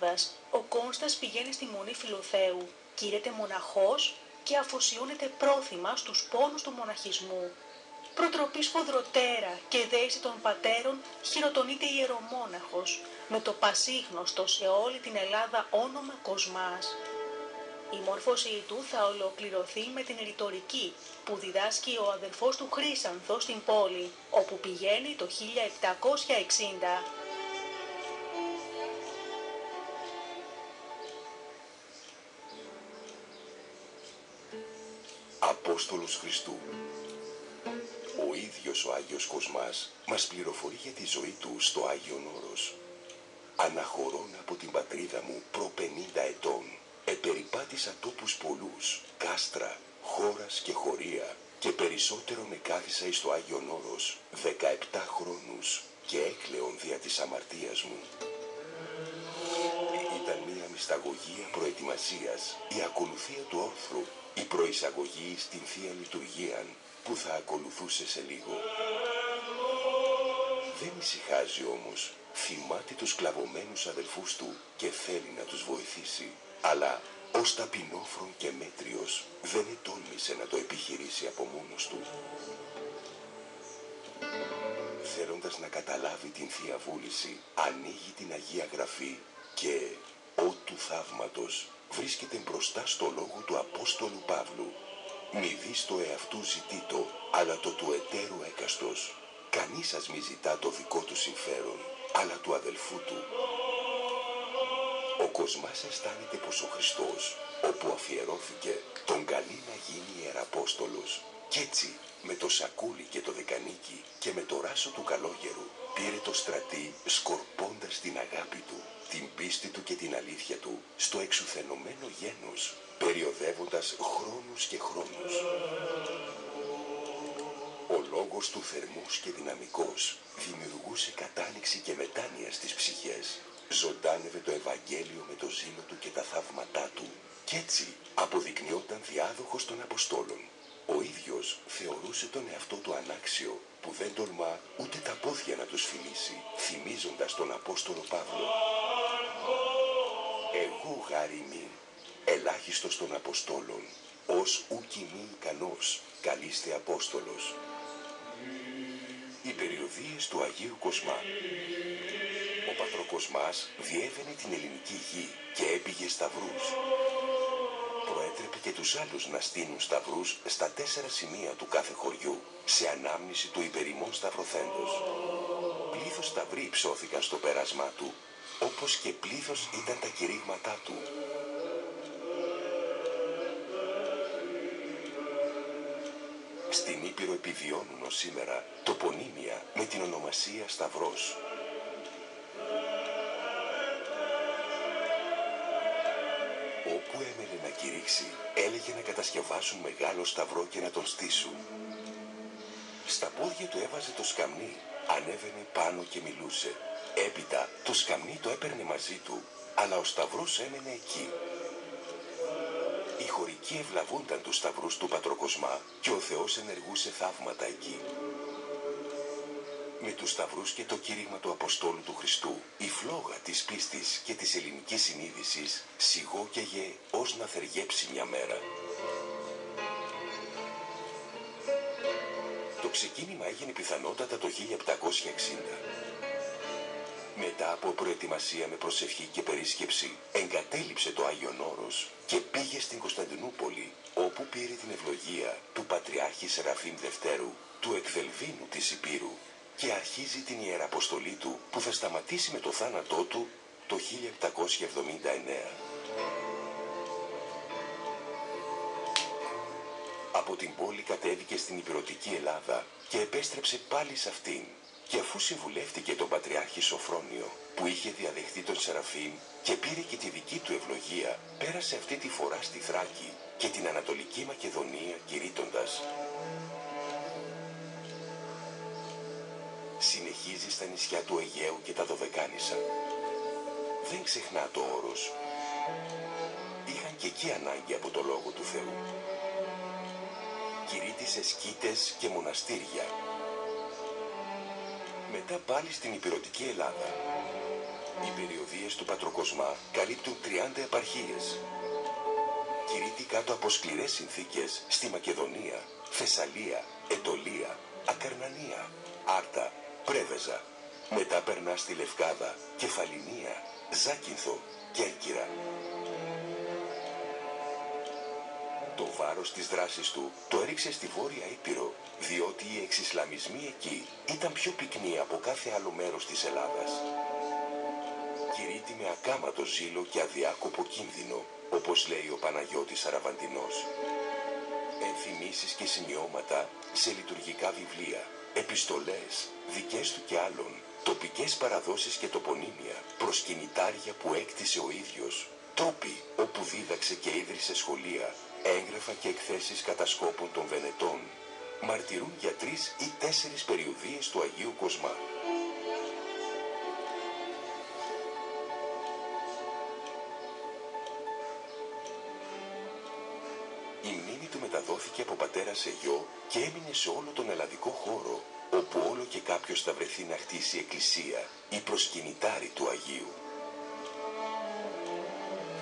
Ελλάδας, ο Κόνστας πηγαίνει στη Μονή Φιλοθέου, κήρεται μοναχός και αφοσιώνεται πρόθυμα στους πόνους του μοναχισμού. Προτροπής σφοδροτέρα και δέση των πατέρων χειροτονείται ιερομόναχος, με το πασίγνωστο σε όλη την Ελλάδα όνομα Κοσμάς. Η μόρφωσή του θα ολοκληρωθεί με την ρητορική που διδάσκει ο αδελφός του Χρύσανθος στην πόλη, όπου πηγαίνει το 1760. Απόστολος Χριστού Ο ίδιος ο Άγιος Κοσμάς μας πληροφορεί για τη ζωή του στο Άγιον Όρος. Αναχωρών από την πατρίδα μου προ 50 ετών Επεριπάτησα τόπους πολλούς, κάστρα, χώρας και χωρία και περισσότερο με κάθισα εις το Άγιον Όρος 17 χρόνους και έκλεον δια της αμαρτίας μου. Ήταν μια μυσταγωγία προετοιμασίας, η ακολουθία του όρθρου, η προεισαγωγή στην Θεία Λειτουργία που θα ακολουθούσε σε λίγο. Δεν ησυχάζει όμως, θυμάται τους κλαβωμένους αδελφούς του και θέλει να τους βοηθήσει αλλά ως ταπεινόφρον και μέτριος δεν ετόλμησε να το επιχειρήσει από μόνος του. Θέλοντας να καταλάβει την Θεία Βούληση, ανοίγει την Αγία Γραφή και, ο του θαύματος, βρίσκεται μπροστά στο λόγο του Απόστολου Παύλου. Μη δεις το εαυτού ζητήτο, αλλά το του εταίρου έκαστος. Κανείς σας μη ζητά το δικό του συμφέρον, αλλά του αδελφού του. Ο Κοσμάς αισθάνεται πως ο Χριστός, όπου αφιερώθηκε, τον καλεί να γίνει Ιεραπόστολος. Κι έτσι, με το σακούλι και το δεκανίκι και με το ράσο του καλόγερου, πήρε το στρατή σκορπώντας την αγάπη του, την πίστη του και την αλήθεια του στο εξουθενωμένο γένος, περιοδεύοντας χρόνους και χρόνους. Ο λόγος του θερμός και δυναμικός δημιουργούσε κατάνοιξη και μετάνοια στις ψυχές ζωντάνευε το Ευαγγέλιο με το ζήλο του και τα θαύματά του κι έτσι αποδεικνυόταν διάδοχος των Αποστόλων. Ο ίδιος θεωρούσε τον εαυτό του ανάξιο που δεν τολμά ούτε τα πόδια να τους φιλήσει, θυμίζοντας τον Απόστολο Παύλο. Εγώ γάρι μη, ελάχιστος των Αποστόλων, ως ουκι μη ικανός, καλείστε Απόστολος. Οι περιοδίες του Αγίου Κοσμά ο πατρόκος μας διέβαινε την ελληνική γη και έπηγε σταυρούς. Προέτρεπε και τους άλλους να στείλουν σταυρούς στα τέσσερα σημεία του κάθε χωριού, σε ανάμνηση του υπερημών σταυροθέντος. Πλήθος σταυροί ψώθηκαν στο πέρασμά του, όπως και πλήθος ήταν τα κηρύγματά του. Στην Ήπειρο επιβιώνουν ως σήμερα τοπονύμια με την ονομασία Σταυρός. Έμενε να κηρύξει, έλεγε να κατασκευάσουν μεγάλο σταυρό και να τον στήσουν. Στα πόδια του έβαζε το σκαμνί, ανέβαινε πάνω και μιλούσε. Έπειτα το σκαμνί το έπαιρνε μαζί του, αλλά ο σταυρός έμενε εκεί. Οι χωρικοί ευλαβούνταν τους σταυρούς του Πατροκοσμά και ο Θεός ενεργούσε θαύματα εκεί με τους σταυρούς και το κήρυγμα του Αποστόλου του Χριστού, η φλόγα της πίστης και της ελληνικής συνείδησης σιγόκαιγε ως να θεργέψει μια μέρα. Το ξεκίνημα έγινε πιθανότατα το 1760. Μετά από προετοιμασία με προσευχή και περίσκεψη, εγκατέλειψε το Άγιον Όρος και πήγε στην Κωνσταντινούπολη, όπου πήρε την ευλογία του Πατριάρχη Σεραφείμ Δευτέρου, του εκδελβίνου της Υπήρου, και αρχίζει την Ιεραποστολή του που θα σταματήσει με το θάνατό του το 1779. Από την πόλη κατέβηκε στην υπηρετική Ελλάδα και επέστρεψε πάλι σε αυτήν και αφού συμβουλεύτηκε τον Πατριάρχη Σοφρόνιο που είχε διαδεχθεί τον Σεραφείμ και πήρε και τη δική του ευλογία, πέρασε αυτή τη φορά στη Θράκη και την Ανατολική Μακεδονία κηρύττοντας συνεχίζει στα νησιά του Αιγαίου και τα Δωδεκάνησα. Δεν ξεχνά το όρος. Είχαν και εκεί ανάγκη από το Λόγο του Θεού. Κηρύττησε σκήτες και μοναστήρια. Μετά πάλι στην υπηρετική Ελλάδα. Οι περιοδίες του Πατροκοσμά καλύπτουν 30 επαρχίες. Κηρύττει κάτω από σκληρές συνθήκες στη Μακεδονία, Θεσσαλία, Ετωλία, Ακαρνανία, Άρτα, Πρέβεζα. Μετά περνά στη Λευκάδα, Κεφαλινία, Ζάκυνθο, Κέρκυρα. Το βάρος της δράσης του το έριξε στη Βόρεια Ήπειρο, διότι οι εξισλαμισμοί εκεί ήταν πιο πυκνοί από κάθε άλλο μέρος της Ελλάδας. Κηρύττει με ακάματο ζήλο και αδιάκοπο κίνδυνο, όπως λέει ο Παναγιώτης Αραβαντινός. Ενθυμίσεις και σημειώματα σε λειτουργικά βιβλία, επιστολές, δικές του και άλλων, τοπικές παραδόσεις και τοπονύμια, προσκυνητάρια που έκτισε ο ίδιος, τόποι όπου δίδαξε και ίδρυσε σχολεία, έγγραφα και εκθέσεις κατασκόπων των Βενετών, μαρτυρούν για τρεις ή τέσσερις περιοδίες του Αγίου Κοσμά. Σε γιο και έμεινε σε όλο τον ελλαδικό χώρο, όπου όλο και κάποιος θα βρεθεί να χτίσει εκκλησία ή προσκυνητάρι του Αγίου.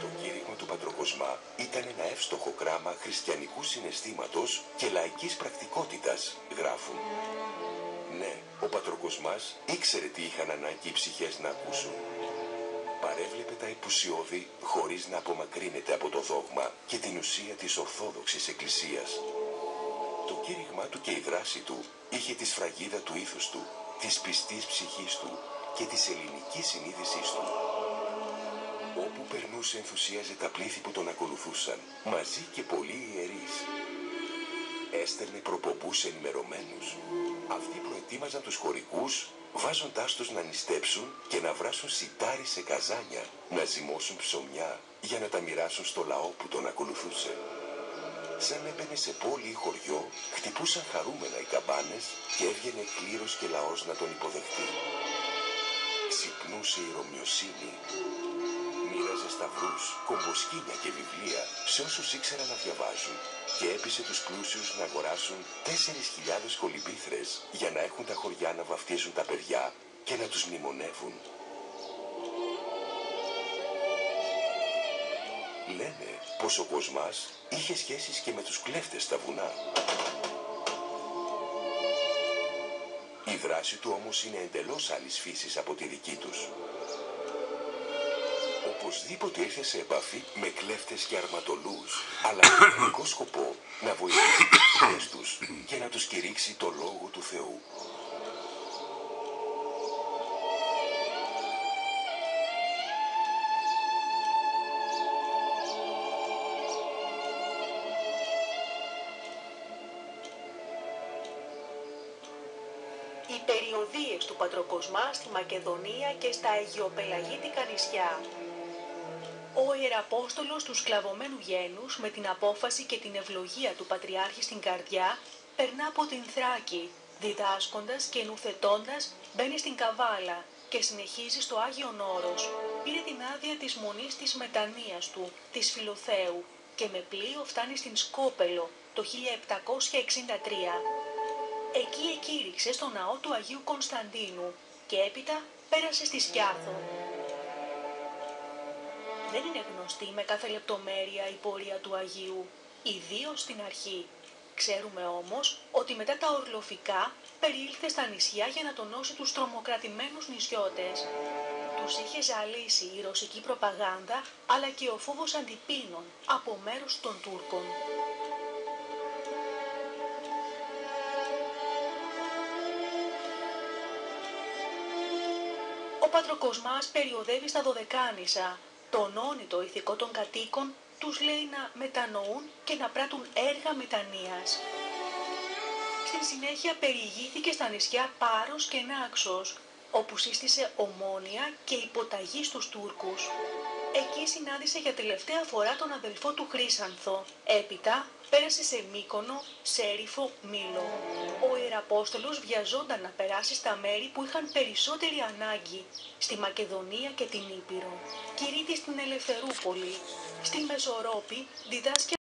Το κήρυγμα του Πατροκοσμά ήταν ένα εύστοχο κράμα χριστιανικού συναισθήματος και λαϊκής πρακτικότητας, γράφουν. Ναι, ο Πατροκοσμάς ήξερε τι είχαν ανάγκη οι ψυχές να ακούσουν παρέβλεπε τα υπουσιώδη χωρίς να απομακρύνεται από το δόγμα και την ουσία της Ορθόδοξης Εκκλησίας. Το κήρυγμά του και η δράση του είχε τη σφραγίδα του ήθους του, της πιστής ψυχής του και της ελληνικής συνείδησής του. Όπου περνούσε ενθουσίαζε τα πλήθη που τον ακολουθούσαν, μαζί και πολλοί ιερείς. Έστελνε προπομπούς ενημερωμένους. Αυτοί προετοίμαζαν τους χωρικούς βάζοντάς τους να νηστέψουν και να βράσουν σιτάρι σε καζάνια, να ζυμώσουν ψωμιά για να τα μοιράσουν στο λαό που τον ακολουθούσε. Σαν έμπαινε σε πόλη ή χωριό, χτυπούσαν χαρούμενα οι καμπάνες και έβγαινε κλήρος και λαός να τον υποδεχτεί. Ξυπνούσε η ρωμιοσύνη. Μοίραζε σταυρούς, κομποσκίνια και βιβλία σε όσους ήξεραν να διαβάζουν και έπεισε τους πλούσιους να αγοράσουν 4.000 κολυμπήθρες για να έχουν τα χωριά να βαφτίζουν τα παιδιά και να τους μνημονεύουν. Λένε πως ο Κοσμάς είχε σχέσεις και με τους κλέφτες στα βουνά. Η δράση του όμως είναι εντελώς άλλης φύσης από τη δική τους. Οπωσδήποτε ήρθε σε επαφή με κλέφτες και αρματολούς, αλλά με ειδικό σκοπό να βοηθήσει τους τους και να τους κηρύξει το Λόγο του Θεού. Οι περιοδίες του Πατροκοσμά στη Μακεδονία και στα Αιγιοπελαγίτικα νησιά. Ο Ιεραπόστολος του σκλαβωμένου γένους με την απόφαση και την ευλογία του Πατριάρχη στην καρδιά περνά από την Θράκη, διδάσκοντας και νουθετώντας μπαίνει στην Καβάλα και συνεχίζει στο Άγιον Όρος. Πήρε την άδεια της μονής της μετανοίας του, της Φιλοθέου και με πλοίο φτάνει στην Σκόπελο το 1763. Εκεί εκήρυξε στο ναό του Αγίου Κωνσταντίνου και έπειτα πέρασε στη Σκιάθο. Δεν είναι γνωστή με κάθε λεπτομέρεια η πορεία του Αγίου, ιδίως στην αρχή. Ξέρουμε όμως ότι μετά τα ορλοφικά περιήλθε στα νησιά για να τονώσει τους τρομοκρατημένους νησιώτες. Τους είχε ζαλίσει η ρωσική προπαγάνδα αλλά και ο φόβος αντιπίνων από μέρους των Τούρκων. Πατροκοσμάς περιοδεύει στα Δωδεκάνησα, τονώνει το ηθικό των κατοίκων, τους λέει να μετανοούν και να πράττουν έργα μετανοίας. Στη συνέχεια περιηγήθηκε στα νησιά Πάρος και Νάξος, όπου σύστησε ομόνια και υποταγή στους Τούρκους. Εκεί συνάντησε για τελευταία φορά τον αδελφό του Χρύσανθο. Έπειτα πέρασε σε Μύκονο, Σέριφο, Μήλο. Ο Ιεραπόστολος βιαζόταν να περάσει στα μέρη που είχαν περισσότερη ανάγκη, στη Μακεδονία και την Ήπειρο. Κηρύττει στην Ελευθερούπολη. Στη Μεσορόπη διδάσκει